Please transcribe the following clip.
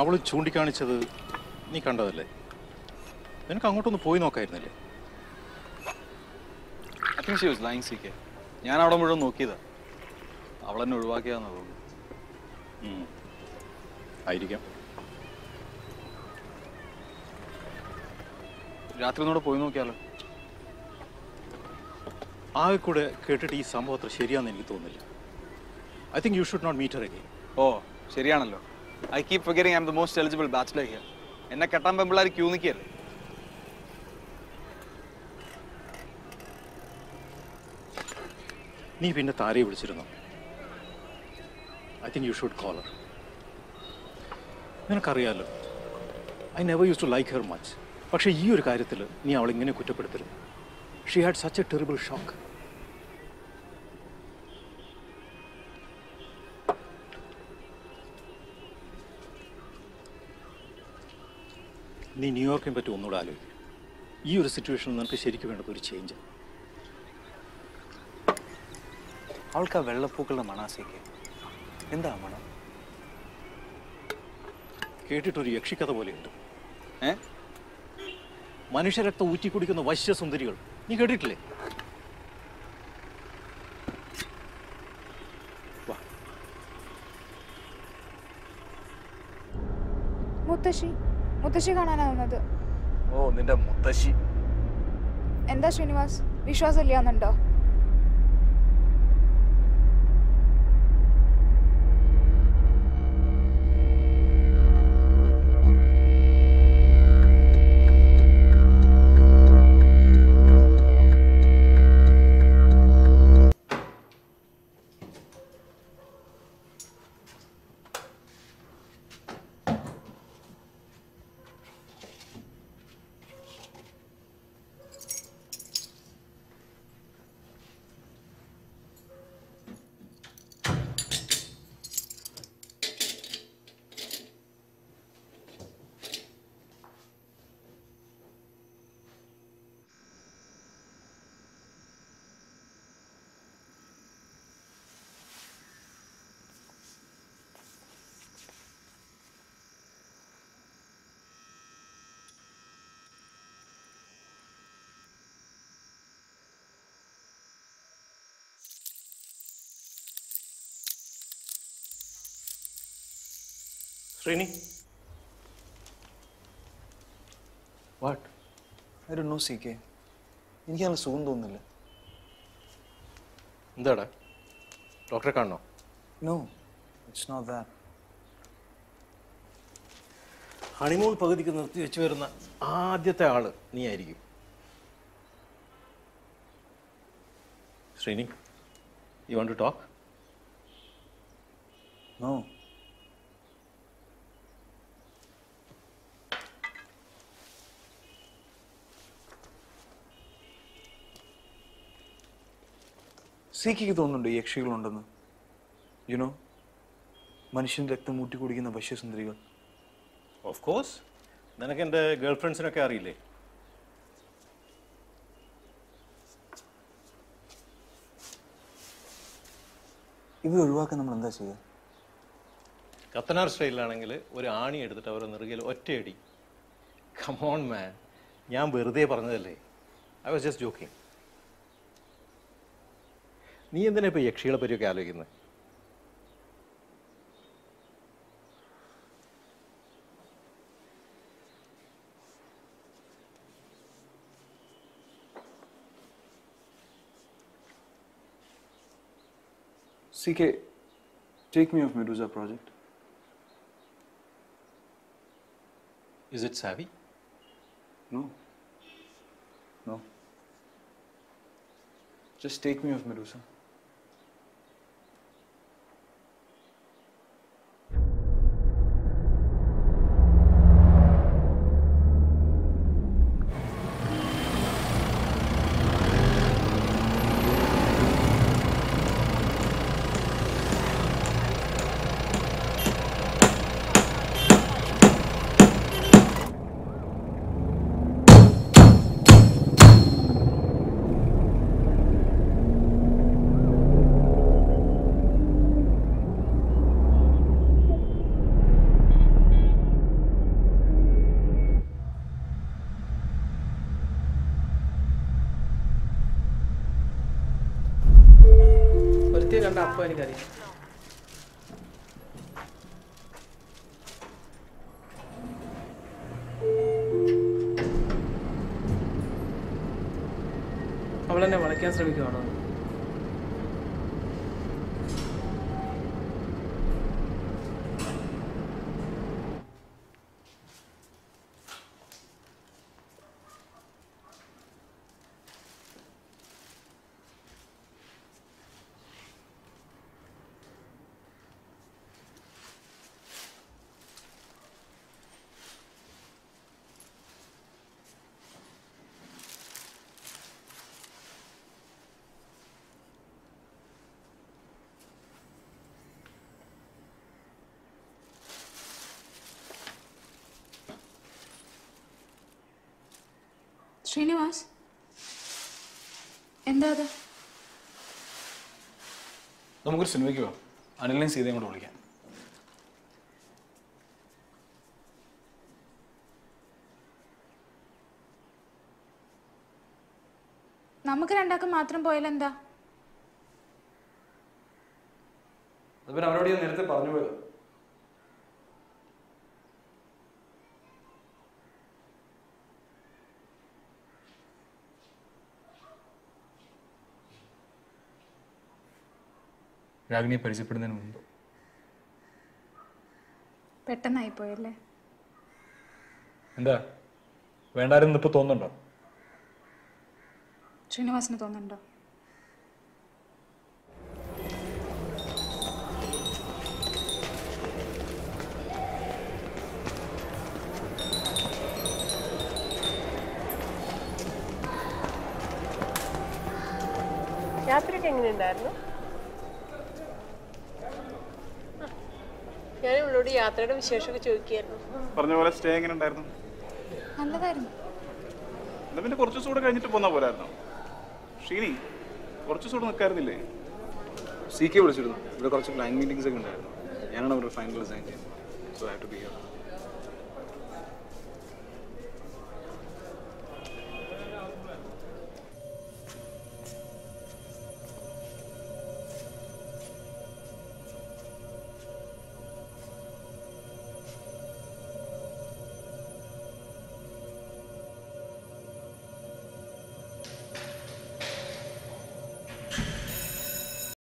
അവൾ ചൂണ്ടിക്കാണിച്ചത് നീ കണ്ടതല്ലേ? നിനക്ക് അങ്ങോട്ടൊന്ന് പോയി നോക്കായിരുന്നില്ലേ? ഞാൻ അവിടെ മുഴുവൻ നോക്കിയതാ. അവൾ എന്നെ ഒഴിവാക്കിയാന്ന് തോന്നുന്നു. ആയിരിക്കാം. രാത്രി ഒന്നുകൂടെ പോയി നോക്കിയാലോ? ആകെ കൂടെ കേട്ടിട്ട് ഈ സംഭവം അത്ര ശരിയാണെന്ന് എനിക്ക് തോന്നുന്നില്ല. I think you should not meet her again ഓ ശരിയാണല്ലോ. I keep figuring I'm the most eligible bachelor here എന്നെ കെട്ടാൻ പെമ്പിള്ളാർ ക്യൂ നിൽക്കുകയല്ലേ നീ പിന്നെ താരയെ വിളിച്ചിരുന്നു? I think you should call her നിനക്കറിയാലോ I never use to like her much പക്ഷേ ഈ ഒരു കാര്യത്തിൽ നീ അവളിങ്ങനെ കുറ്റപ്പെടുത്തരുത്. She had such a terrible shock നീ ന്യൂയോർക്കിനെ പറ്റി ഒന്നുകൂടെ ആലോചിക്കും. ഈ ഒരു സിറ്റുവേഷനിൽ നിനക്ക് ശരിക്കും വേണ്ടത് ഒരു ചേഞ്ച് അവൾക്ക് ആ വെള്ളപ്പൂക്കളുടെ മണാസിക്ക് എന്താ മണം? കേട്ടിട്ടൊരു യക്ഷിക്കഥ പോലെയുണ്ട്. ഏ? മനുഷ്യരക്തം ഊറ്റി കുടിക്കുന്ന വശ്യസുന്ദരികൾ. നീ കേട്ടിട്ടില്ലേ? വാ. മുത്തശ്ശി മുത്തശ്ശി കാണാനാ വന്നത് ഓ നിന്റെ മുത്തശ്ശി. എന്താ ശ്രീനിവാസ്? വിശ്വാസം ഇല്ലാന്നുണ്ടോ Srini? What? I Dr know C K എനിക്ക് നല്ല സുഖം തോന്നുന്നില്ല. എന്താടാ? ഡോക്ടറെ കാണണോ no it's not that honeymoon പകുതിക്ക് നിർത്തി വെച്ച് വരുന്ന ആദ്യത്തെ ആൾ നീ ആയിരിക്കും. Srini you want to talk no sick തോന്നുന്നുണ്ട് യക്ഷികളുണ്ടെന്ന്? യുനോ മനുഷ്യൻ രക്തം മൂട്ടി കുടിക്കുന്ന വശ്യസുന്ദരികൾ. ഓഫ് കോഴ്സ് നിനക്ക് എന്റെ ഗേൾ ഫ്രണ്ട്സിനൊക്കെ അറിയില്ലേ? ഇവ ഒഴിവാക്കാൻ നമ്മൾ എന്താ ചെയ്യുക? കത്തനാർ സ്റ്റൈലിലാണെങ്കിൽ ഒരു ആണി എടുത്തിട്ട് അവരെ നെറുകയിൽ ഒറ്റയടി. കമോൺ മാൻ ഞാൻ വെറുതെ പറഞ്ഞതല്ലേ? ഐ വാസ് ജസ്റ്റ് ജോക്കിങ് നീ എന്തിനാ ഇപ്പോൾ യക്ഷികളെ പറ്റിയൊക്കെ ആലോചിക്കുന്നത് CK, take me off Medusa project. Is it savvy No. No. Just take me off Medusa. കണ്ട അപ്പോൾ എനിക്കറിയാം. അവളെന്നെ വളയ്ക്കാൻ ശ്രമിക്കുവാണോ? ശ്രീനിവാസ്? എന്താ അത്? നമുക്കൊരു സിനിമയ്ക്ക് പോവാം. അനിലിനെയും സീതയും കൂടെ വിളിക്കാം. നമുക്ക് രണ്ടാക്കും മാത്രം പോയാലെന്താ അത് പിന്നെ അവരോട് ഞാൻ നേരത്തെ പറഞ്ഞു പോയത് രാഗിനിയെ പരിചയപ്പെടുന്നതിന് മുമ്പ്. പെട്ടെന്നായി പോയല്ലേ എന്താ? വേണ്ടായിരുന്നു ഇപ്പൊ തോന്നുന്നുണ്ടോ? ശ്രീനിവാസിന് തോന്നുന്നുണ്ടോ? എങ്ങനെ എങ്ങനെയുണ്ടായിരുന്നു? ഞാൻ ഇവളോട് യാത്രയുടെ വിശേഷമൊക്കെ ചോദിക്കുകയായിരുന്നു. പറഞ്ഞ പോലെ സ്റ്റേ എങ്ങനെ ഉണ്ടായിരുന്നു? നല്ലതായിരുന്നു. എന്നാ പിന്നെ കുറച്ച് ദിവസം കൂടെ കഴിഞ്ഞിട്ട് പോന്നാ പോലായിരുന്നു ഷീനി കുറച്ച് ദിവസം കൂടെ നിൽക്കായിരുന്നില്ലേ സി കെ വിളിച്ചിരുന്നു. ഇവിടെ കുറച്ച് പ്ലാൻ മീറ്റിംഗ്സ് ഒക്കെ ഉണ്ടായിരുന്നു. ഞാനാണ് അവരുടെ ഫൈനൽ ഡിസൈൻ ചെയ്യുന്നത് so have to be here